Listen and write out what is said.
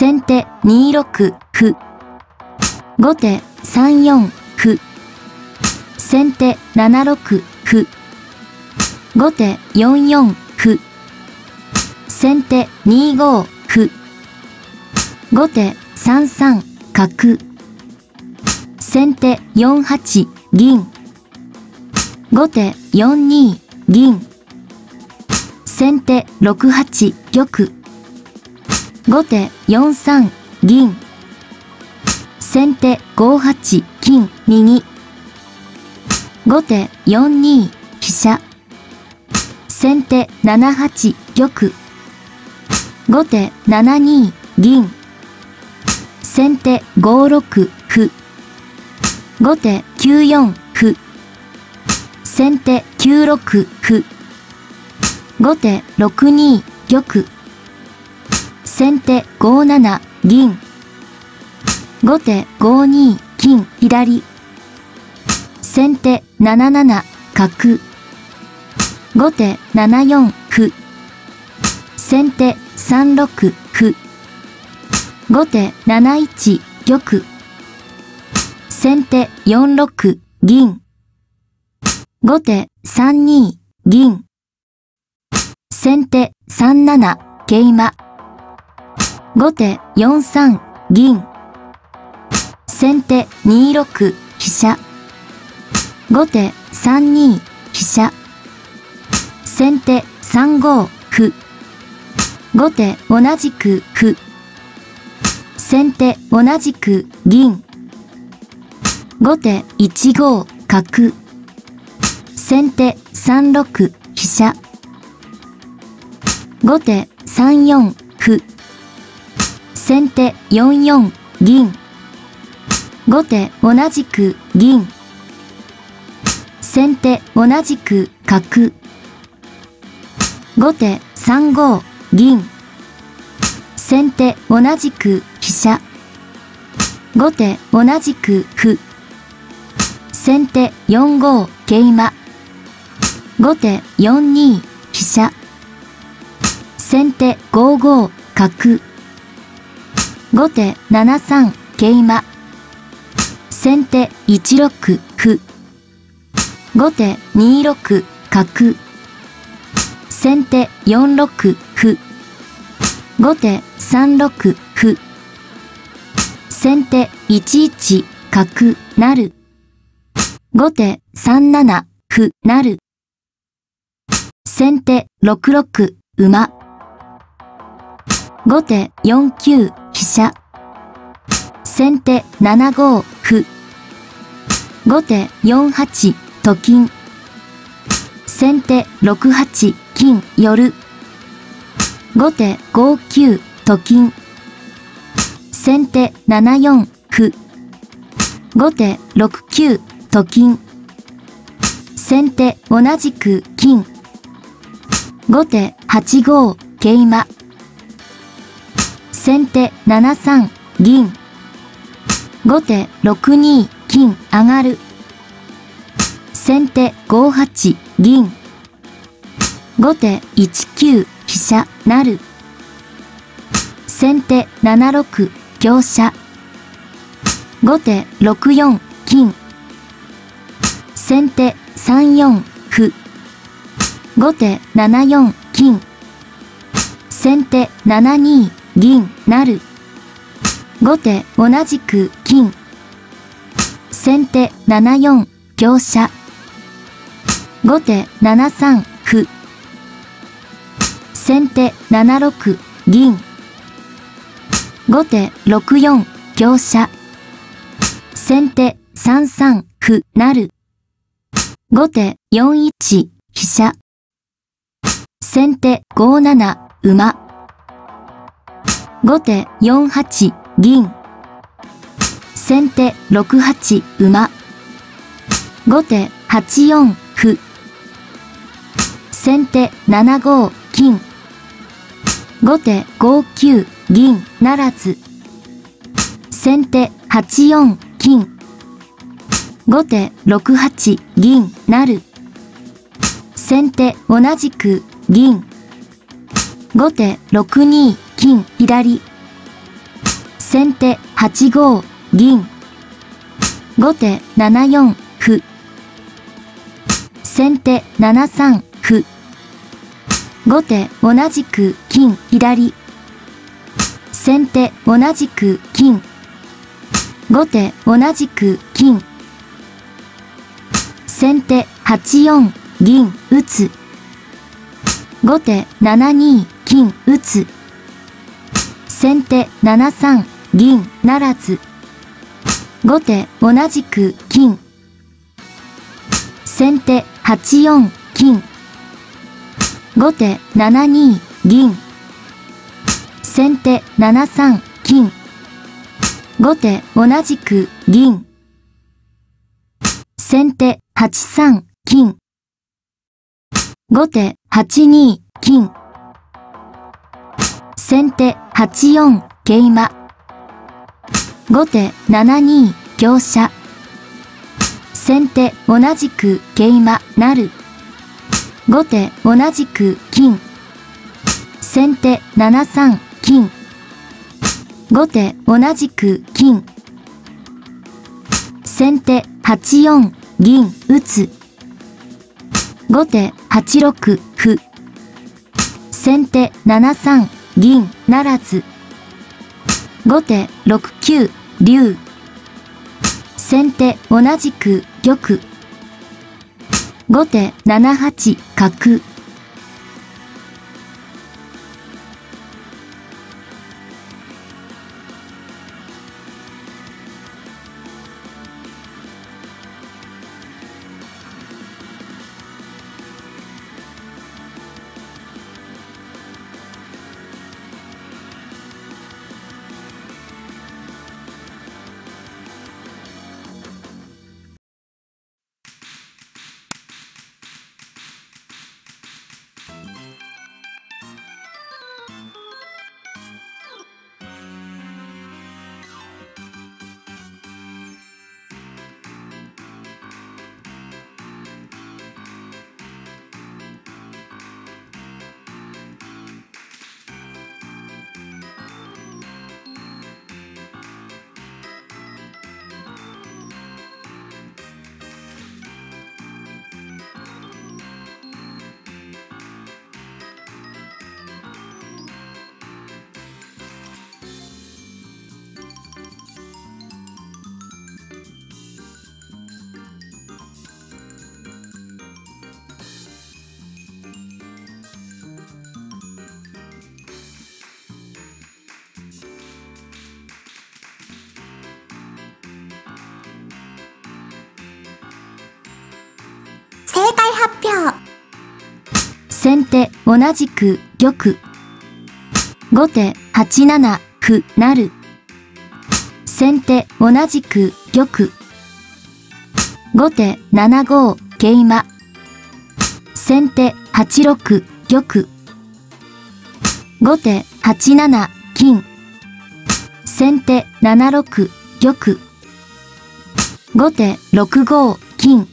先手2六歩。後手3四歩。先手7六歩。後手4四歩。先手2五歩。後手3三角。先手4八銀。後手4二銀。先手6八玉。後手4三銀。先手5八金右。後手4二飛車。先手7八玉。後手7二銀。先手5六歩。後手9四歩。先手9六歩。後手6二玉。先手5七銀。後手5二金左。先手7七角。後手7四歩。先手3六歩。後手7一玉。先手4六銀。後手3二銀。先手3七桂馬。後手4三銀。先手2六飛車。後手3二飛車。先手3五歩。後手同じく歩。先手同じく銀。後手1五角。先手3六飛車。後手3四歩。先手4四銀。後手同じく銀。先手同じく角。後手3五銀。先手同じく飛車。後手同じく歩。先手4五桂馬。後手4二飛車。先手5五角。後手7三桂馬。先手1六歩。後手2六角。先手4六歩。後手3六歩。先手1一角成。後手3七歩成。先手6六馬。後手4九車。先手7五歩。後手4八と金。先手6八金寄。後手5九と金。先手7四歩。後手6九と金。先手同じく金。後手8五桂馬。先手7三銀。後手6二金上がる。先手5八銀。後手1九飛車成。先手7六香車。後手6四金。先手3四歩。後手7四金。先手7二銀成。後手同じく金。先手7四香車。後手7三歩。先手7六銀。後手6四香車。先手3三歩成。後手4一飛車。先手5七馬。後手4八銀。先手6八馬。後手8四歩。先手7五金。後手5九銀ならず。先手8四金。後手6八銀成。先手同じく銀。後手6二金左。先手8五銀。後手7四歩。先手7三歩。後手同じく金左。先手同じく金。後手同じく金。先手8四銀打つ。後手7二金打つ。先手7三銀ならず。後手同じく金。先手8四金。後手7二銀。先手7三金。後手同じく銀。先手8三金。後手8二金。先手8四桂馬。後手7二香車。先手同じく桂馬なる。後手同じく金。先手7三金。後手同じく金。先手8四銀打つ。後手8六歩。先手7三銀ならず。後手6九竜。先手同じく玉。後手7八角。正解発表先手同じく玉。後手8七歩なる。先手同じく玉。後手7五桂馬。先手8六玉。後手8七金。先手7六玉。後手6五金。